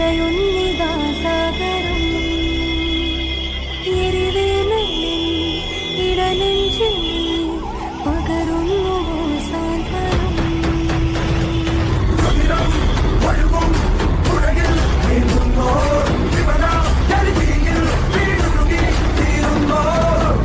நயனயுன்னி